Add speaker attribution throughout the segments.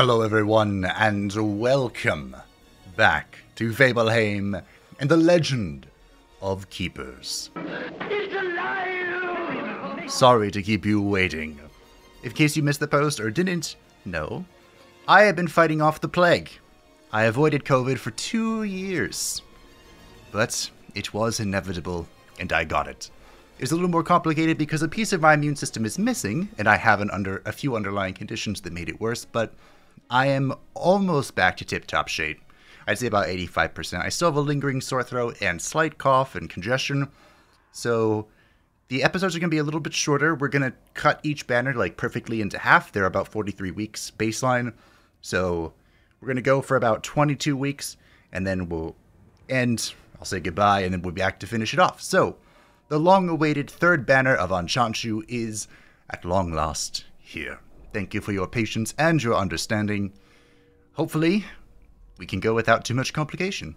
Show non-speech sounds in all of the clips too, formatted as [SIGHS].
Speaker 1: Hello, everyone, and welcome back to Fableheim and the Legend of Keepers. Sorry to keep you waiting. In case you missed the post or didn't know, I have been fighting off the plague. I avoided COVID for two years. But it was inevitable, and I got it. It's a little more complicated because a piece of my immune system is missing, and I have an under a few underlying conditions that made it worse, but I am almost back to tip-top shape. I'd say about 85%. I still have a lingering sore throat and slight cough and congestion. So the episodes are going to be a little bit shorter. We're going to cut each banner like perfectly into half. They're about 43 weeks baseline. So we're going to go for about 22 weeks and then we'll end. I'll say goodbye and then we'll be back to finish it off. So the long awaited third banner of Anshanshu is at long last here. Thank you for your patience and your understanding. Hopefully, we can go without too much complication.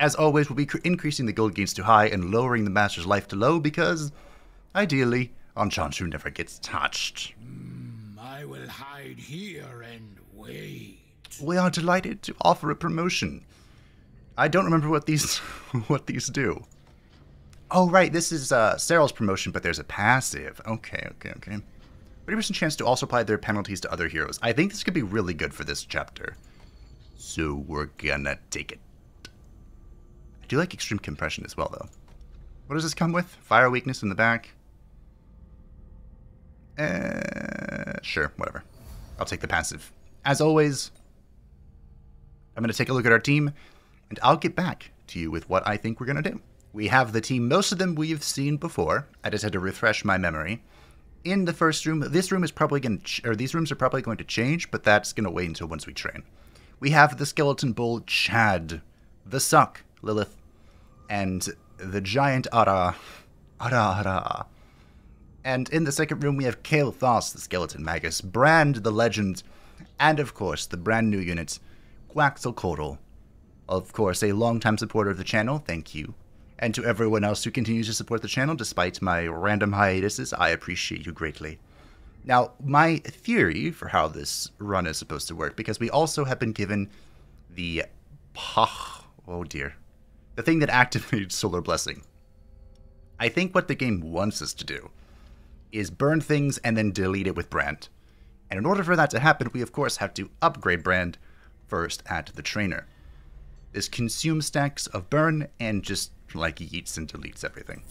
Speaker 1: As always, we'll be cr- increasing the gold gains to high and lowering the master's life to low because, ideally, Anshanshu never gets touched.
Speaker 2: I will hide here and wait.
Speaker 1: We are delighted to offer a promotion. I don't remember what these [LAUGHS] what these do. Oh right, this is uh Cyril's promotion, but there's a passive. Okay, okay, okay. 30% chance to also apply their penalties to other heroes. I think this could be really good for this chapter. So we're gonna take it. I do like extreme compression as well though. What does this come with? Fire weakness in the back. Uh, sure, whatever. I'll take the passive. As always, I'm going to take a look at our team, and I'll get back to you with what I think we're going to do. We have the team, most of them we've seen before. I just had to refresh my memory. In the first room, this room is probably going ch- or these rooms are probably going to change, but that's going to wait until once we train. We have the skeleton bull Chad, the suck Lilith, and the giant Ara, Ara Ara. And in the second room, we have Kael'thas, the skeleton magus, Brand, the legend, and of course, the brand new unit, Quaxelcoatl. Of course, a longtime supporter of the channel, thank you. And to everyone else who continues to support the channel despite my random hiatuses, I appreciate you greatly. Now, my theory for how this run is supposed to work, because we also have been given the Pach, oh dear, the thing that activates [LAUGHS] Solar Blessing. I think what the game wants us to do is burn things and then delete it with Brand. And in order for that to happen, we of course have to upgrade Brand first at the trainer. This consumes stacks of burn and just like he eats and deletes everything.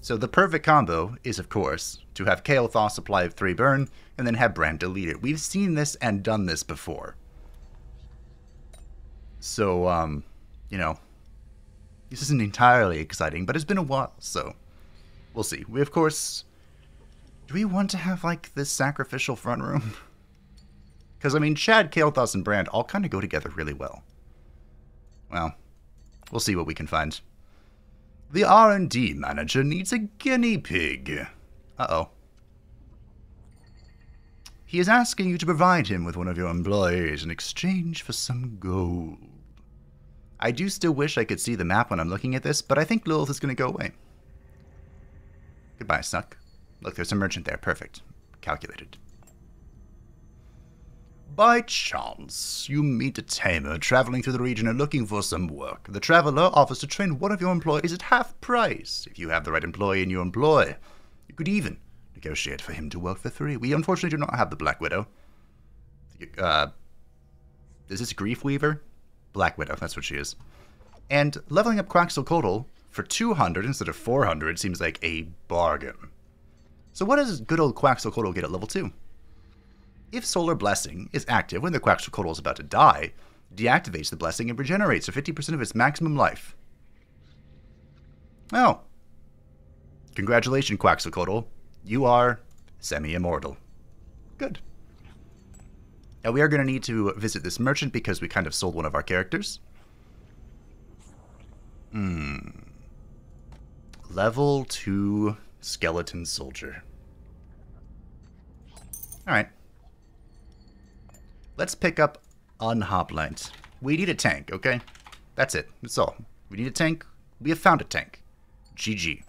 Speaker 1: So the perfect combo is of course to have Kael'thas supply of 3 burn and then have Brand delete it. We've seen this and done this before. So um, you know, this isn't entirely exciting, but it's been a while, so we'll see. We of course do we want to have like this sacrificial front room? [LAUGHS] Because I mean, Chad, Kael'thas, and Brand all kind of go together really well. Well, we'll see what we can find. The R&D manager needs a guinea pig. Uh-oh. He is asking you to provide him with one of your employees in exchange for some gold. I do still wish I could see the map when I'm looking at this, but I think Lilith is going to go away. Goodbye, Suck. Look, there's a merchant there. Perfect. Calculated. By chance, you meet a tamer traveling through the region and looking for some work. The traveler offers to train one of your employees at half price. If you have the right employee in your employ, you could even negotiate for him to work for free. We unfortunately do not have the Black Widow. Uh, is this Grief Weaver? Black Widow, that's what she is. And leveling up Quaxelcoatl for 200 instead of 400 seems like a bargain. So what does good old Quaxelcoatl get at level 2? If Solar Blessing is active when the Quaxelcoatl is about to die, deactivates the blessing and regenerates for 50% of its maximum life. Oh. Congratulations, Quaxelcoatl. You are semi-immortal. Good. Now we are going to need to visit this merchant because we kind of sold one of our characters. Hmm. Level 2 skeleton soldier. Alright. Let's pick up Unhoplite. We need a tank, okay? That's it. That's all. We need a tank. We have found a tank. GG.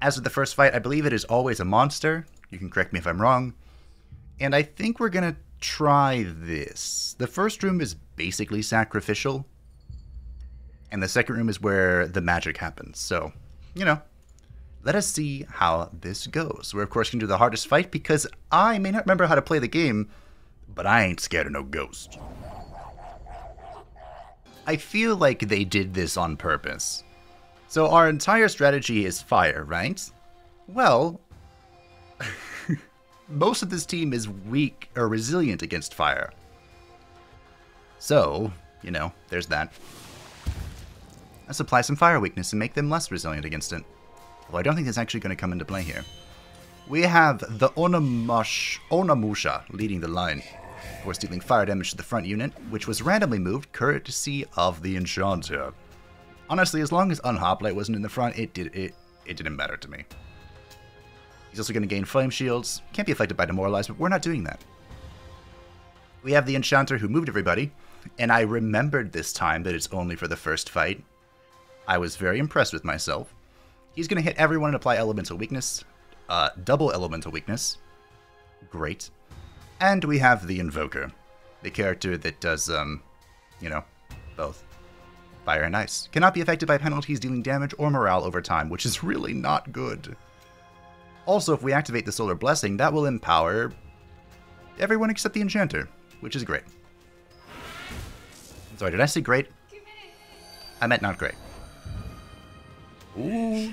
Speaker 1: As with the first fight, I believe it is always a monster. You can correct me if I'm wrong. And I think we're going to try this. The first room is basically sacrificial. And the second room is where the magic happens. So, you know, let us see how this goes. We're, of course, going to do the hardest fight because I may not remember how to play the game, but I ain't scared of no ghost. I feel like they did this on purpose. So our entire strategy is fire, right? Well, [LAUGHS] most of this team is weak or resilient against fire. So, you know, there's that. Let's apply some fire weakness and make them less resilient against it. Although I don't think that's actually going to come into play here. We have the Onamash, Onamusha leading the line. Of course, dealing fire damage to the front unit, which was randomly moved courtesy of the Enchanter. Honestly, as long as Unhoplite wasn't in the front, it did it it didn't matter to me. He's also going to gain flame shields. Can't be affected by demoralize, but we're not doing that. We have the Enchanter who moved everybody, and I remembered this time that it's only for the first fight. I was very impressed with myself. He's going to hit everyone and apply elemental weakness, uh, double elemental weakness. Great. And we have the Invoker, the character that does, um, you know, both. Fire and Ice. Cannot be affected by penalties dealing damage or morale over time, which is [LAUGHS] really not good. Also, if we activate the Solar Blessing, that will empower everyone except the Enchanter, which is great. Sorry, did I say great? I meant not great. Ooh.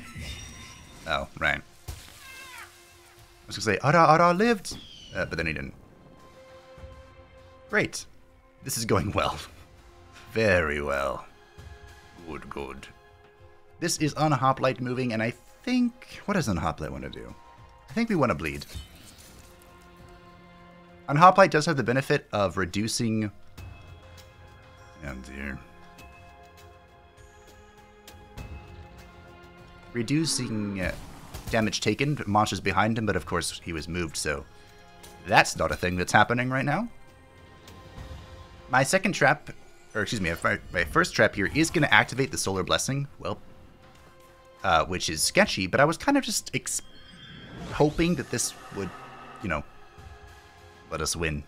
Speaker 1: Oh, right. I was gonna say, Ara Ara lived! Uh, but then he didn't. Great. This is going well. Very well. Good, good. This is Unhoplite moving, and I think... What does Unhoplite want to do? I think we want to bleed. Unhoplite does have the benefit of reducing... Oh dear. Reducing uh, damage taken, monsters behind him, but of course he was moved, so that's not a thing that's happening right now. My second trap, or excuse me, my, first trap here is going to activate the Solar Blessing. Well, uh, which is sketchy, but I was kind of just hoping that this would, you know, let us win.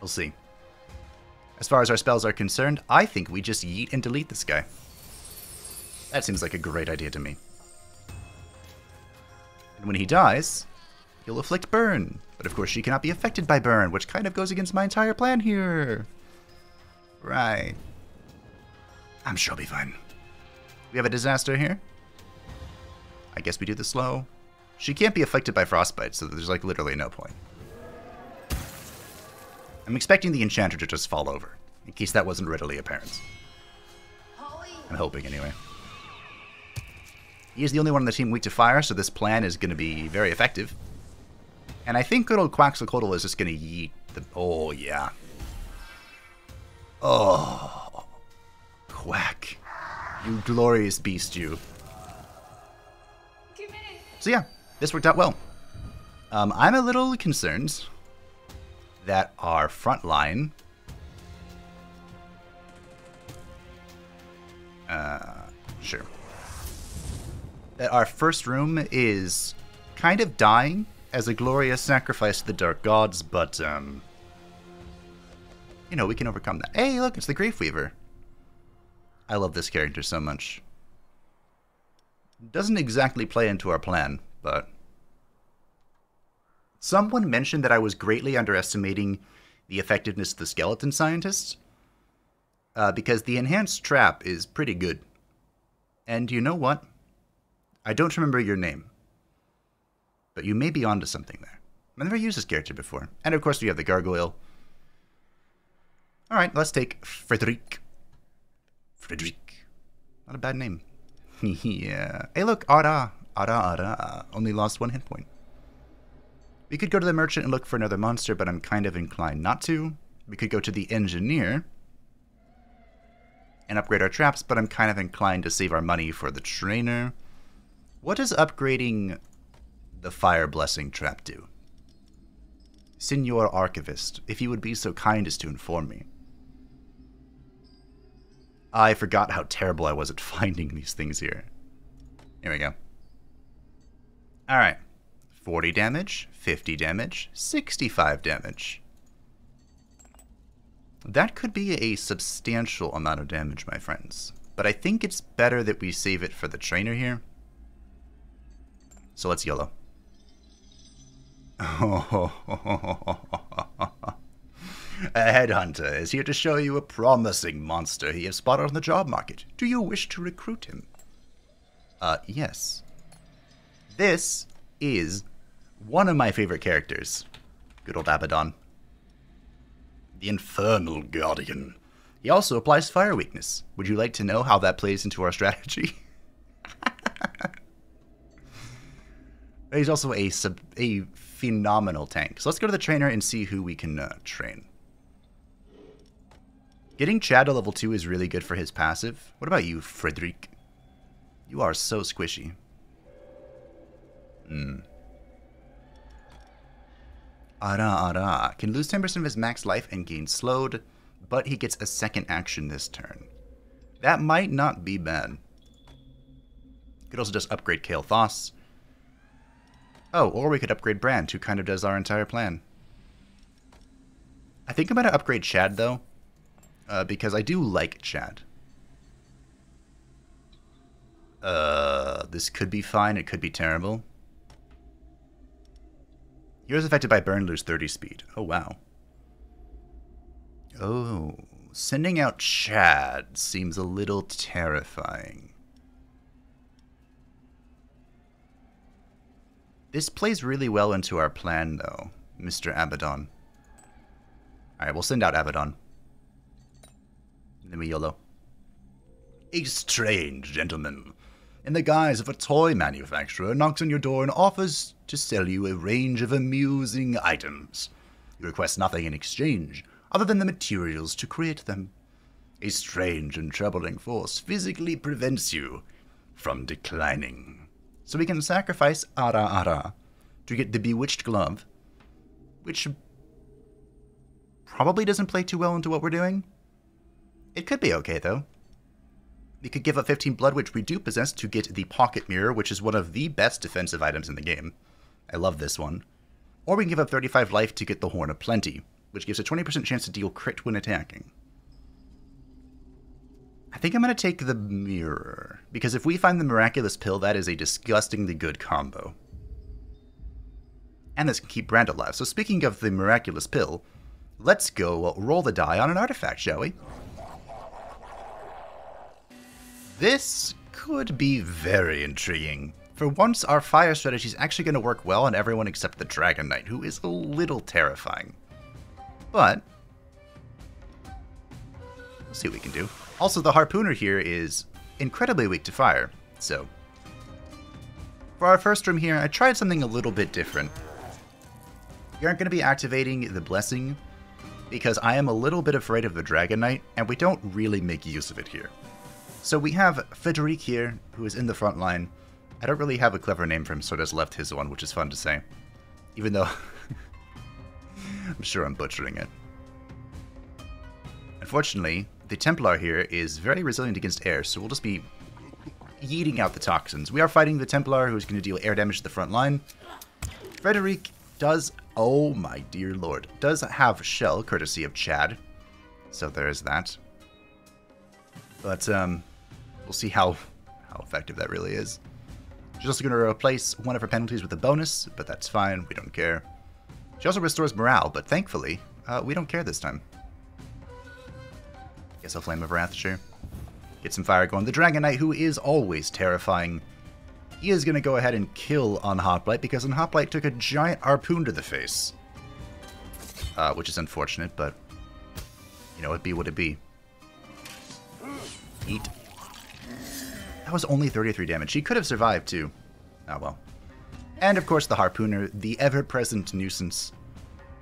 Speaker 1: We'll see. As far as our spells are concerned, I think we just yeet and delete this guy. That seems like a great idea to me. And when he dies, he'll afflict burn. But of course she cannot be affected by burn, which kind of goes against my entire plan here. Right. I'm sure I'll be fine. We have a disaster here. I guess we do the slow. She can't be affected by frostbite, so there's like literally no point. I'm expecting the enchanter to just fall over, in case that wasn't readily apparent. I'm hoping anyway. He is the only one on the team weak to fire, so this plan is going to be very effective. And I think good old Quaxelcoatl is just going to yeet the... Oh, yeah. Oh. Quack. You glorious beast, you. So yeah, this worked out well. Um, I'm a little concerned that our front line... Uh, sure. That our first room is kind of dying as a glorious sacrifice to the dark gods, but, um... You know, we can overcome that. Hey, look, it's the Grief Weaver. I love this character so much. Doesn't exactly play into our plan, but... Someone mentioned that I was greatly underestimating the effectiveness of the skeleton scientists, Uh, because the enhanced trap is pretty good. And you know what? I don't remember your name. But you may be onto something there. I've never used this character before. And of course we have the gargoyle. Alright, let's take Frederic. Frederic. Not a bad name. [LAUGHS] yeah. Hey look, Ara. Ara, Ara. Only lost one hit point. We could go to the merchant and look for another monster, but I'm kind of inclined not to. We could go to the engineer and upgrade our traps, but I'm kind of inclined to save our money for the trainer. What does upgrading the fire blessing trap do? Senor Archivist, if you would be so kind as to inform me. I forgot how terrible I was at [LAUGHS] finding these things here. Here we go. Alright. 40 damage, 50 damage, 65 damage. That could be a substantial amount of damage, my friends. But I think it's better that we save it for the trainer here. So let's YOLO. [LAUGHS] A headhunter is here to show you a promising monster he has spotted on the job market. Do you wish to recruit him? Uh, yes. This is one of my favorite characters. Good old Abaddon. The Infernal Guardian. He also applies fire weakness. Would you like to know how that plays into our [LAUGHS] strategy? He's also a sub, a phenomenal tank. So let's go to the trainer and see who we can uh, train. Getting Chad to level 2 is really good for his passive. What about you, Frederick? You are so squishy. Hmm. Ara Ara can lose 10% of his max life and gain slowed, but he gets a second action this turn. That might not be bad. Could also just upgrade Kael'thas. Oh, or we could upgrade Brand, who kind of does our entire plan. I think I'm going to upgrade Chad, though, uh, because I do like Chad. Uh, this could be fine, it could be terrible. Heroes affected by burn lose 30 speed. Oh, wow. Oh, sending out Chad seems a little terrifying. This plays really well into our plan, though, Mr. Abaddon. Alright, we'll send out Abaddon. then we YOLO. A strange gentleman, in the guise of a toy manufacturer, knocks on your door and offers to sell you a range of amusing items. You request nothing in exchange, other than the materials to create them. A strange and troubling force physically prevents you from declining so we can sacrifice Ara Ara to get the Bewitched Glove, which probably doesn't play too well into what we're doing. It could be okay, though. We could give up 15 blood, which we do possess, to get the Pocket Mirror, which is one of the best defensive items in the game. I love this one. Or we can give up 35 life to get the Horn of Plenty, which gives a 20% chance to deal crit when attacking. I think I'm going to take the mirror, because if we find the miraculous pill, that is a disgustingly good combo. And this can keep Brand alive. So speaking of the miraculous pill, let's go uh, roll the die on an artifact, shall we? This could be very intriguing. For once, our fire strategy is actually going to work well on everyone except the Dragon Knight, who is a little terrifying. But, let's see what we can do. Also, the Harpooner here is incredibly weak to fire, so... For our first room here, I tried something a little bit different. We aren't going to be activating the Blessing, because I am a little bit afraid of the Dragon Knight, and we don't really make use of it here. So we have Frederic here, who is in the front line. I don't really have a clever name for him, so I just left his one, which is fun to say. Even though... [LAUGHS] I'm sure I'm butchering it. Unfortunately, the Templar here is very resilient against air, so we'll just be yeeting out the toxins. We are fighting the Templar, who's going to deal air damage to the front line. Frederic does, oh my dear lord, does have Shell, courtesy of Chad. So there's that. But, um, we'll see how, how effective that really is. She's also going to replace one of her penalties with a bonus, but that's fine, we don't care. She also restores morale, but thankfully, uh, we don't care this time. Guess a Flame of Wrath, sure. Get some fire going. The Dragon Knight, who is always terrifying, he is going to go ahead and kill on Hoplite because on Hoplite took a giant harpoon to the face. Uh, which is unfortunate, but you know, it be what it be. Eat. That was only 33 damage. She could have survived too. Oh well. And of course the Harpooner, the ever-present nuisance.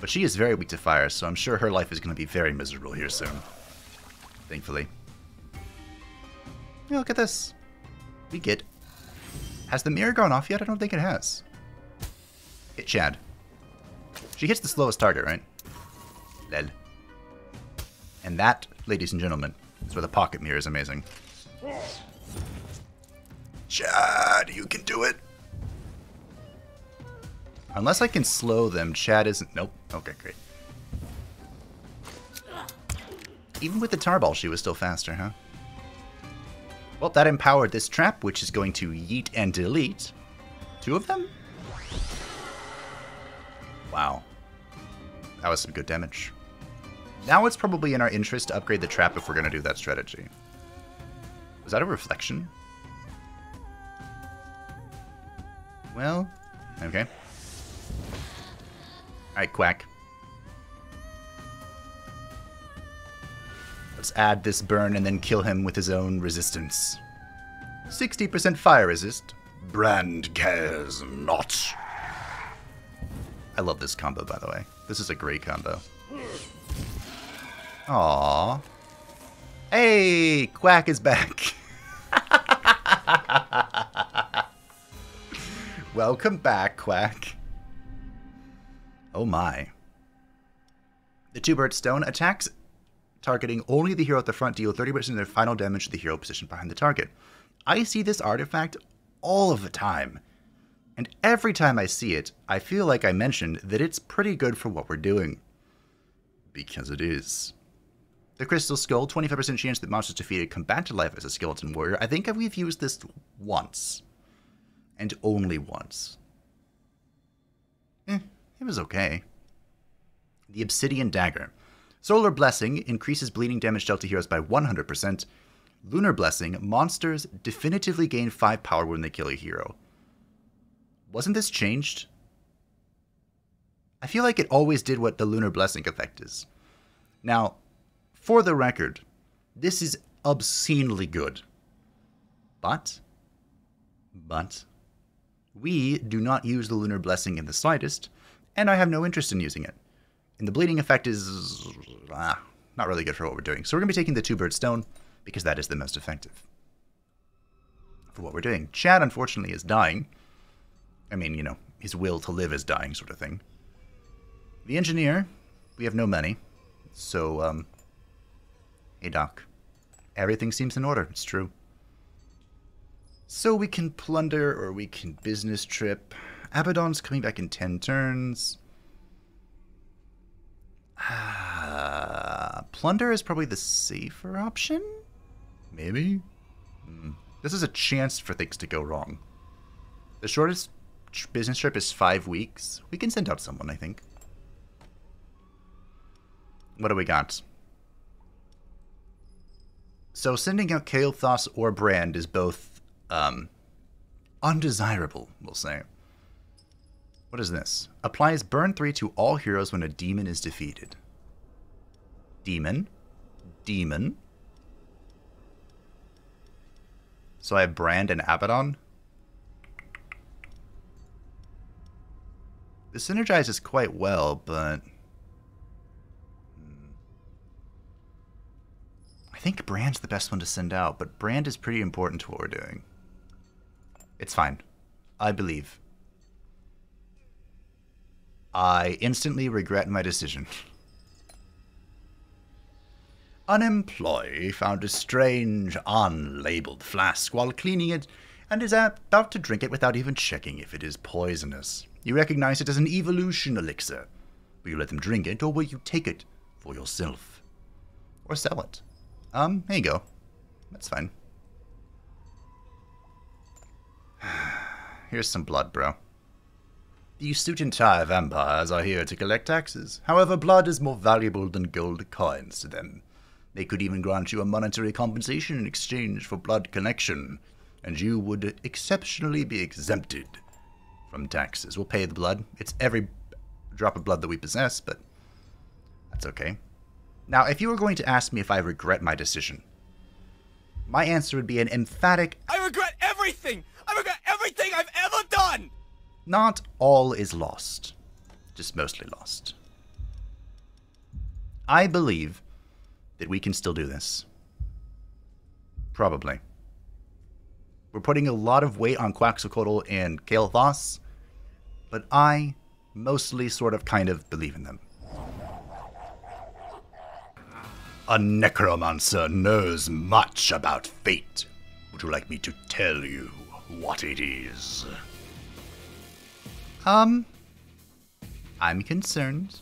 Speaker 1: But she is very weak to fire, so I'm sure her life is going to be very miserable here soon thankfully. Yeah, look at this. We get... Has the mirror gone off yet? I don't think it has. Hit Chad. She hits the slowest target, right? Lel. And that, ladies and gentlemen, is where the pocket mirror is amazing. Chad, you can do it! Unless I can slow them, Chad isn't... Nope. Okay, great. Even with the tarball, she was still faster, huh? Well, that empowered this trap, which is going to yeet and delete. Two of them? Wow. That was some good damage. Now it's probably in our interest to upgrade the trap if we're going to do that strategy. Was that a reflection? Well, okay. Alright, Quack. Let's add this burn and then kill him with his own resistance. 60% fire resist. Brand cares not. I love this combo, by the way. This is a great combo. Aww. Hey, Quack is back. [LAUGHS] Welcome back, Quack. Oh my. The two-bird stone attacks targeting only the hero at the front deal 30% of their final damage to the hero positioned behind the target. I see this artifact all of the time. And every time I see it, I feel like I mentioned that it's pretty good for what we're doing. Because it is. The Crystal Skull, 25% chance that monsters defeated come back to life as a skeleton warrior. I think we've used this once. And only once. Eh, it was okay. The Obsidian Dagger. Solar Blessing increases bleeding damage dealt to heroes by 100%. Lunar Blessing, monsters definitively gain 5 power when they kill a hero. Wasn't this changed? I feel like it always did what the Lunar Blessing effect is. Now, for the record, this is obscenely good. But, but, we do not use the Lunar Blessing in the slightest, and I have no interest in using it. And the bleeding effect is ah, not really good for what we're doing. So we're going to be taking the two-bird stone, because that is the most effective for what we're doing. Chad, unfortunately, is dying. I mean, you know, his will to live is dying, sort of thing. The engineer, we have no money. So, um, hey, Doc. Everything seems in order. It's true. So we can plunder or we can business trip. Abaddon's coming back in 10 turns. [SIGHS] Plunder is probably the safer option? Maybe? Hmm. This is a chance for things to go wrong. The shortest business trip is five weeks. We can send out someone, I think. What do we got? So sending out Kael'thas or Brand is both um, undesirable, we'll say. What is this? Applies burn 3 to all heroes when a demon is defeated. Demon. Demon. So I have Brand and Abaddon. This synergizes quite well, but... I think Brand's the best one to send out, but Brand is pretty important to what we're doing. It's fine. I believe. I instantly regret my decision. An employee found a strange, unlabeled flask while cleaning it and is about to drink it without even checking if it is poisonous. You recognize it as an evolution elixir. Will you let them drink it, or will you take it for yourself? Or sell it? Um, here you go. That's fine. [SIGHS] Here's some blood, bro. The student-entire vampires are here to collect taxes. However, blood is more valuable than gold coins to them. They could even grant you a monetary compensation in exchange for blood connection, and you would exceptionally be exempted from taxes. We'll pay the blood. It's every drop of blood that we possess, but that's okay. Now, if you were going to ask me if I regret my decision, my answer would be an emphatic
Speaker 3: I regret everything! I regret everything I've ever done!
Speaker 1: Not all is lost, just mostly lost. I believe that we can still do this. Probably. We're putting a lot of weight on Quetzalcoatl and Kael'thas, but I mostly sort of kind of believe in them. A necromancer knows much about fate. Would you like me to tell you what it is? Um, I'm concerned.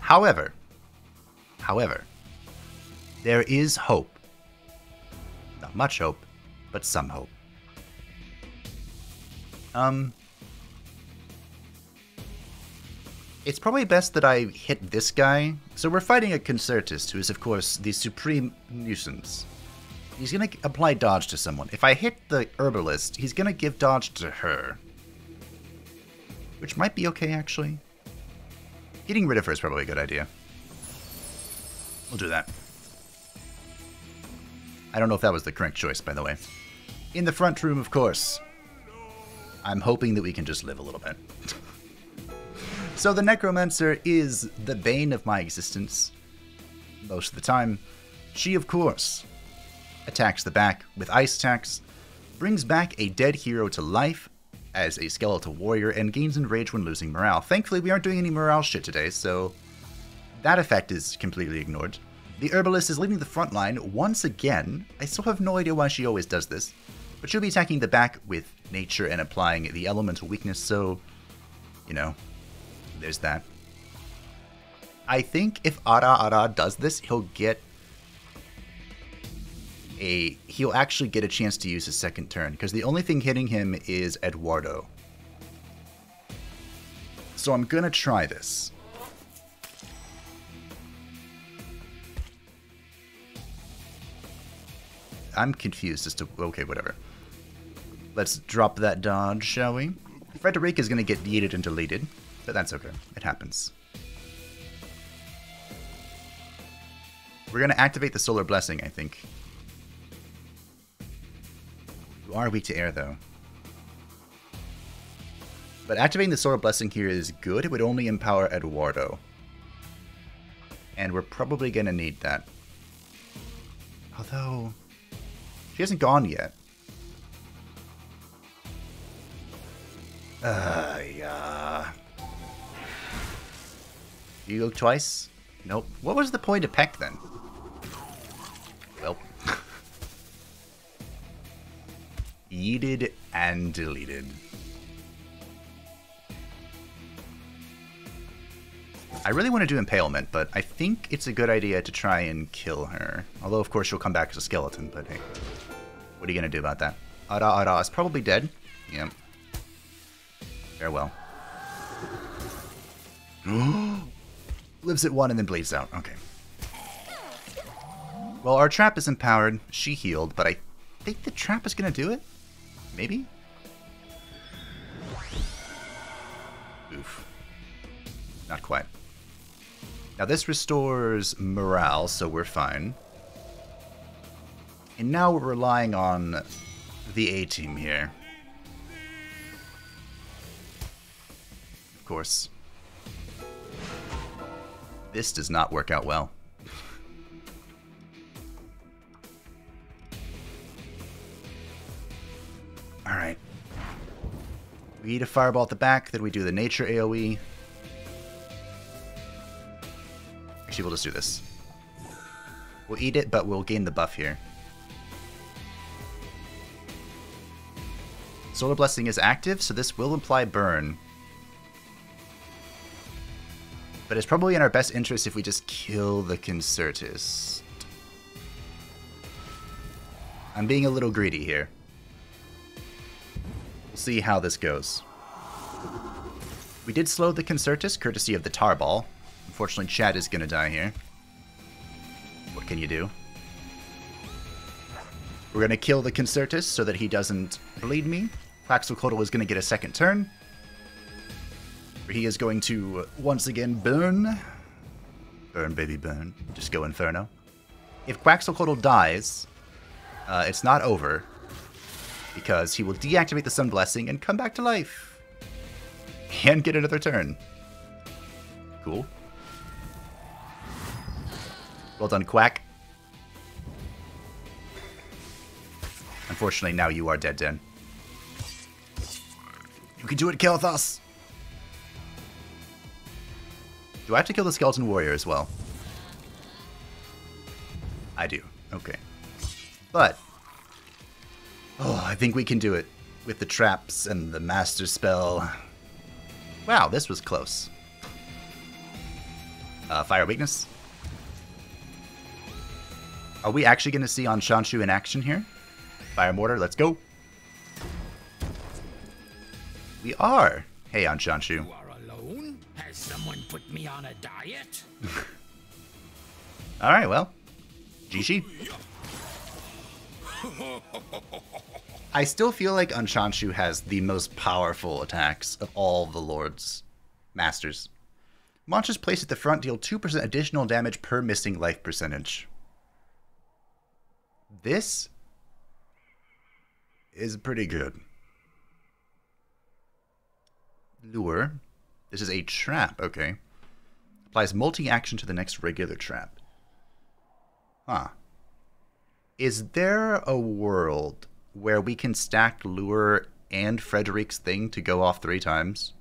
Speaker 1: However, however, there is hope. Not much hope, but some hope. Um, it's probably best that I hit this guy. So we're fighting a Concertist, who is, of course, the supreme nuisance. He's gonna apply dodge to someone. If I hit the Herbalist, he's gonna give dodge to her. Which might be okay, actually. Getting rid of her is probably a good idea. We'll do that. I don't know if that was the correct choice, by the way. In the front room, of course. I'm hoping that we can just live a little bit. [LAUGHS] so the Necromancer is the bane of my existence. Most of the time. She, of course, attacks the back with ice attacks, brings back a dead hero to life as a skeletal warrior, and gains enrage when losing morale. Thankfully, we aren't doing any morale shit today, so that effect is completely ignored. The Herbalist is leading the front line once again. I still have no idea why she always does this, but she'll be attacking the back with nature and applying the elemental weakness, so, you know, there's that. I think if Ara Ara does this, he'll get a he'll actually get a chance to use his second turn because the only thing hitting him is Eduardo. So I'm gonna try this. I'm confused as to okay, whatever. Let's drop that dodge, shall we? Frederick is gonna get yeeted and deleted, but that's okay. It happens. We're gonna activate the Solar Blessing, I think. Are weak to air, though. But activating the Solar Blessing here is good. It would only empower Eduardo. And we're probably going to need that. Although, she hasn't gone yet. Uh, yeah. You go twice? Nope. What was the point of Peck then? Yeeted and deleted. I really want to do Impalement, but I think it's a good idea to try and kill her. Although, of course, she'll come back as a skeleton, but hey. What are you going to do about that? Ara Ara is probably dead. Yep. Farewell. [GASPS] Lives at one and then bleeds out. Okay. Well, our trap is empowered. She healed, but I think the trap is going to do it? Maybe? Oof. Not quite. Now this restores morale, so we're fine. And now we're relying on the A-team here. Of course. This does not work out well. Alright. We eat a fireball at the back, then we do the nature AoE. Actually, we'll just do this. We'll eat it, but we'll gain the buff here. Solar Blessing is active, so this will imply burn. But it's probably in our best interest if we just kill the Concertist. I'm being a little greedy here. We'll see how this goes. We did slow the Concertus, courtesy of the Tarball. Unfortunately, Chad is going to die here. What can you do? We're going to kill the Concertus so that he doesn't bleed me. Quaxelcoatl is going to get a second turn. He is going to once again burn. Burn, baby, burn. Just go Inferno. If Quaxelcoatl dies, uh, it's not over. Because he will deactivate the Sun Blessing and come back to life. And get another turn. Cool. Well done, Quack. Unfortunately, now you are dead, Den. You can do it, Kael'thas! Do I have to kill the Skeleton Warrior as well? I do. Okay. But... Oh, I think we can do it. With the traps and the Master Spell. Wow, this was close. Uh, fire weakness. Are we actually going to see Anshanshu in action here? Fire mortar, let's go. We are. Hey, Anshanshu.
Speaker 2: You are alone? Has someone put me on a diet? [LAUGHS]
Speaker 1: All right, well, Jishi. I still feel like Anshanshu has the most powerful attacks of all the Lord's Masters. Monsters placed at the front deal 2% additional damage per missing life percentage. This is pretty good. Lure. This is a trap, okay. Applies multi-action to the next regular trap. Huh. Is there a world where we can stack Lure and Frederick's thing to go off three times?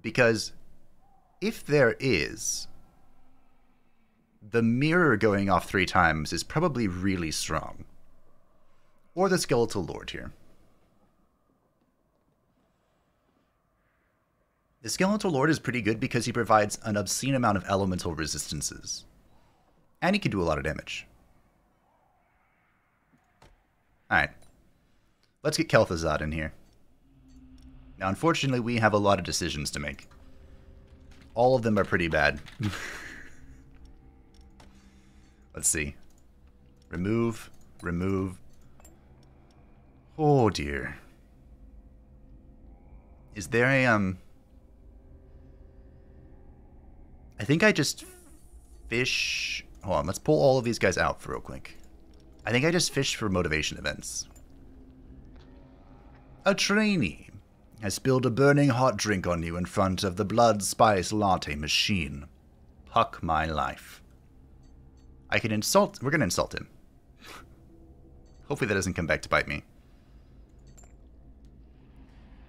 Speaker 1: Because if there is, the mirror going off three times is probably really strong. Or the Skeletal Lord here. The Skeletal Lord is pretty good because he provides an obscene amount of elemental resistances. And he can do a lot of damage. Alright. Let's get Kel'Thuzad in here. Now, unfortunately, we have a lot of decisions to make. All of them are pretty bad. [LAUGHS] Let's see. Remove, remove. Oh dear. Is there a, um... I think I just fish... Hold on, let's pull all of these guys out for real quick. I think I just fished for motivation events. A trainee has spilled a burning hot drink on you in front of the blood spice latte machine. Puck my life. I can insult... We're to insult him. Hopefully that doesn't come back to bite me.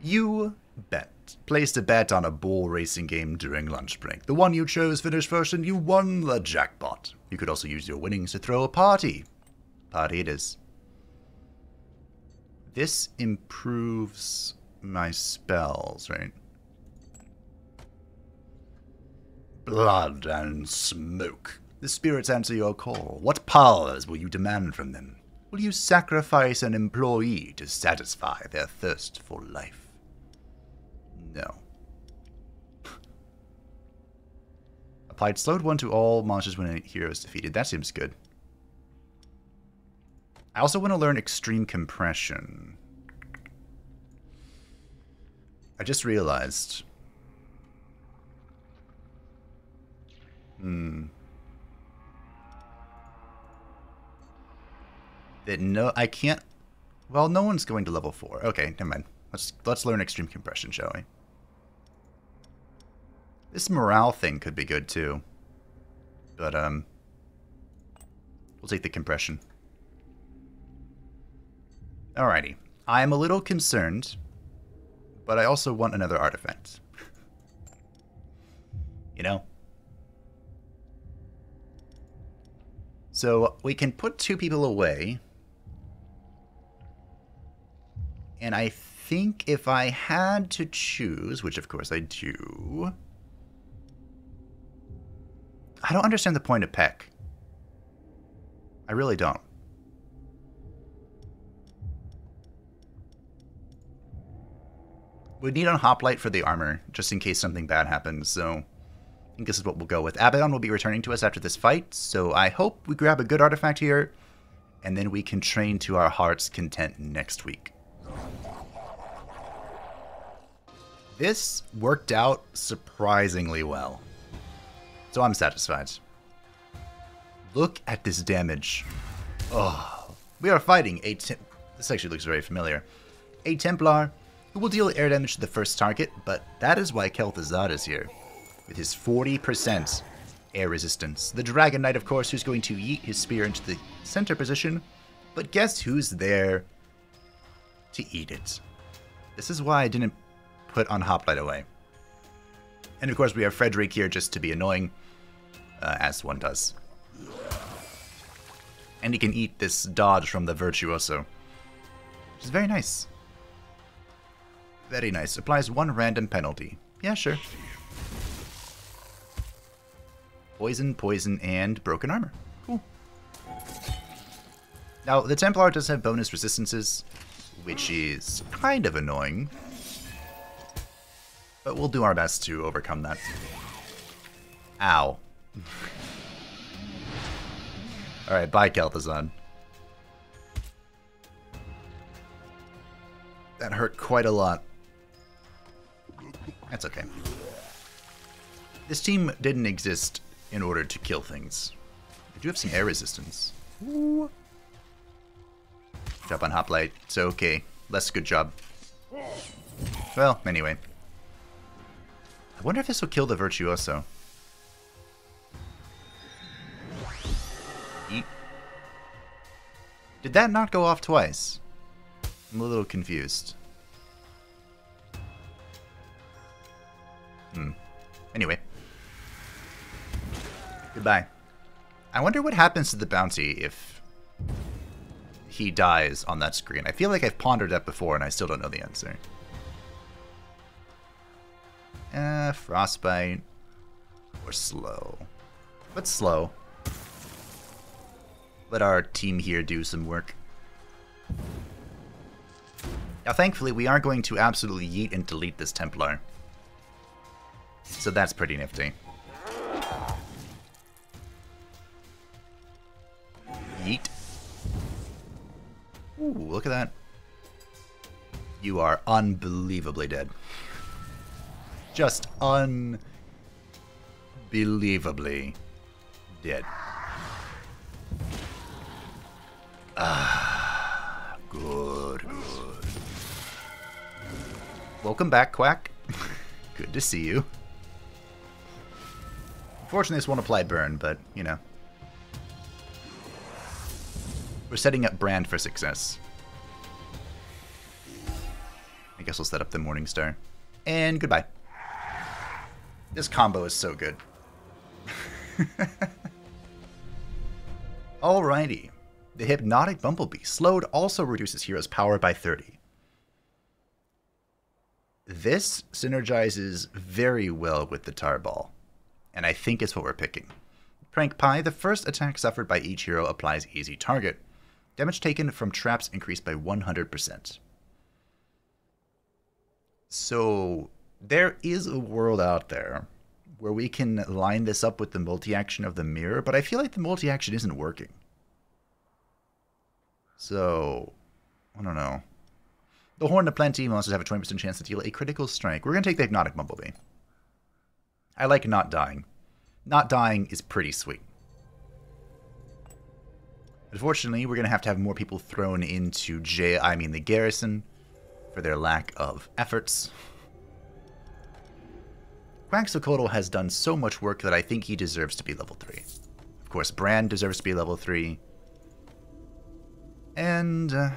Speaker 1: You bet. Placed a bet on a bull racing game during lunch break. The one you chose finished first and you won the jackpot. You could also use your winnings to throw a party. Party it is. This improves my spells, right? Blood and smoke. The spirits answer your call. What powers will you demand from them? Will you sacrifice an employee to satisfy their thirst for life? No. Applied slowed one to all monsters when a hero is defeated. That seems good. I also want to learn extreme compression. I just realized. Hmm. That no, I can't. Well, no one's going to level four. Okay, never mind. Let's let's learn extreme compression, shall we? This morale thing could be good too, but um, we'll take the compression. Alrighty, I am a little concerned, but I also want another artifact. [LAUGHS] you know. So we can put two people away And I think if I had to choose, which of course I do, I don't understand the point of Peck. I really don't. We need on Hoplite for the armor, just in case something bad happens, so I think this is what we'll go with. Abaddon will be returning to us after this fight, so I hope we grab a good artifact here, and then we can train to our heart's content next week. This worked out surprisingly well. So I'm satisfied. Look at this damage. Oh, we are fighting a This actually looks very familiar. A Templar who will deal air damage to the first target, but that is why Kel'Thuzad is here. With his 40% air resistance. The Dragon Knight, of course, who's going to yeet his spear into the center position. But guess who's there to eat it? This is why I didn't put on Hoplite away. And of course we have Frederick here just to be annoying, uh, as one does. And he can eat this dodge from the Virtuoso. Which is very nice. Very nice. Applies one random penalty. Yeah, sure. Poison, poison, and broken armor. Cool. Now, the Templar does have bonus resistances, which is kind of annoying. But we'll do our best to overcome that. Ow. Alright, bye, Kel'Thuzad. That hurt quite a lot. That's okay. This team didn't exist in order to kill things. I do have some air resistance. Ooh. Job on Hoplite. It's okay. Less good job. Well, anyway. I wonder if this will kill the Virtuoso. Did that not go off twice? I'm a little confused. Hmm. Anyway. Goodbye. I wonder what happens to the bounty if he dies on that screen. I feel like I've pondered that before and I still don't know the answer. Eh, frostbite or slow. But slow. Let our team here do some work. Now, thankfully, we are going to absolutely yeet and delete this Templar. So that's pretty nifty. Yeet. Ooh, look at that. You are unbelievably dead. Just unbelievably dead. Ah, good, good. Welcome back, Quack. [LAUGHS] good to see you. Unfortunately, this won't apply burn, but, you know. We're setting up Brand for success. I guess we'll set up the Morning Star. And goodbye. This combo is so good. [LAUGHS] Alrighty. The Hypnotic Bumblebee. Slowed also reduces hero's power by 30. This synergizes very well with the Tarball, and I think it's what we're picking. Prank Pie, the first attack suffered by each hero applies easy target. Damage taken from traps increased by 100%. So, there is a world out there where we can line this up with the multi-action of the mirror, but I feel like the multi-action isn't working. So, I don't know. The Horn of Plenty monsters have a 20% chance to deal a critical strike. We're going to take the Hypnotic Bumblebee. I like not dying. Not dying is pretty sweet. Unfortunately, we're going to have to have more people thrown into J, I mean the garrison, for their lack of efforts. Quaxelcoatl has done so much work that I think he deserves to be level 3. Of course, Brand deserves to be level 3. And... Uh,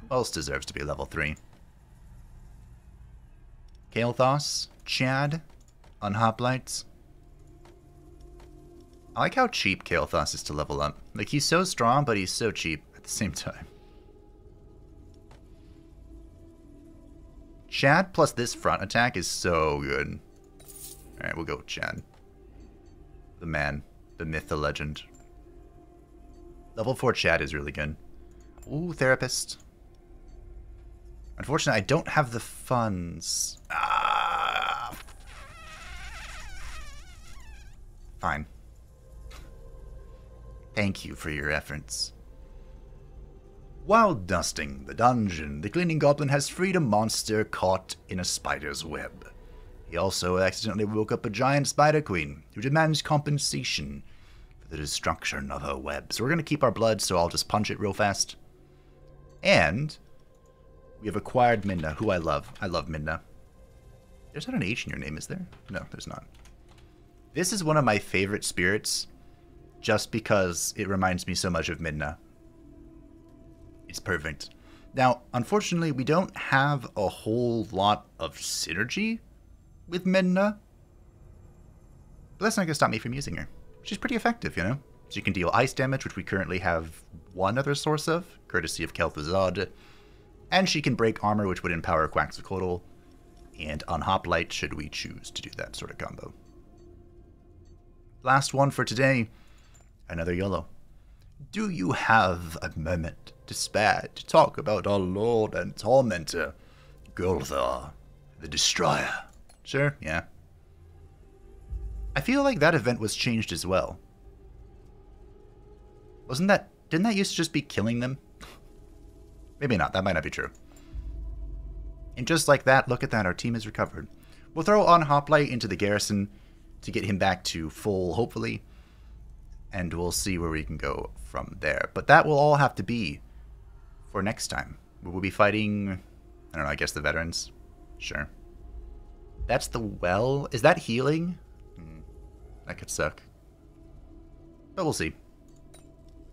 Speaker 1: who else deserves to be level 3? Kael'thas, Chad, Unhoplites. I like how cheap Kael'thas is to level up. Like, he's so strong, but he's so cheap at the same [LAUGHS] time. Chad plus this front attack is so good. Alright, we'll go with Chad. The man. The myth, the legend. Level 4 Chad is really good. Ooh, Therapist. Unfortunately, I don't have the funds. Ah. Fine. Thank you for your efforts. While dusting the dungeon, the cleaning goblin has freed a monster caught in a spider's web. He also accidentally woke up a giant spider queen who demands compensation for the destruction of her web. So we're going to keep our blood, so I'll just punch it real fast. And we have acquired Midna, who I love. I love Midna. There's not an H in your name, is there? No, there's not. This is one of my favorite spirits just because it reminds me so much of Midna. It's perfect. Now, unfortunately, we don't have a whole lot of synergy with Midna. But that's not going to stop me from using her. She's pretty effective, you know? She can deal ice damage, which we currently have one other source of, courtesy of Kel'Thuzad. And she can break armor, which would empower Quaxelcoatl and on Hoplite should we choose to do that sort of combo. Last one for today, another YOLO. Do you have a moment to spare to talk about our Lord and Tormentor, Gulthar, the Destroyer? Sure, yeah. I feel like that event was changed as well. Wasn't that. Didn't that used to just be killing them? Maybe not, that might not be true. And just like that, look at that, our team is recovered. We'll throw on Hoplite into the garrison to get him back to full, hopefully. And we'll see where we can go from there. But that will all have to be for next time. We'll be fighting, I don't know, I guess the veterans. Sure. That's the well. Is that healing? Hmm. That could suck. But we'll see.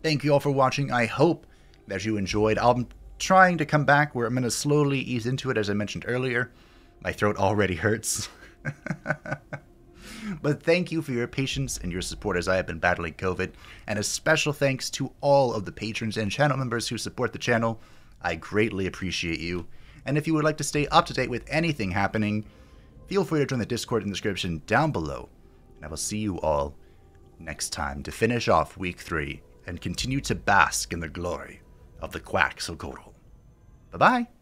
Speaker 1: Thank you all for watching. I hope that you enjoyed. I'm trying to come back where I'm going to slowly ease into it, as I mentioned earlier. My throat already hurts. [LAUGHS] but thank you for your patience and your support as I have been battling COVID. And a special thanks to all of the patrons and channel members who support the channel. I greatly appreciate you. And if you would like to stay up to date with anything happening, feel free to join the Discord in the description down below. And I will see you all next time to finish off week three and continue to bask in the glory of the Quaxelcoatl. Bye bye.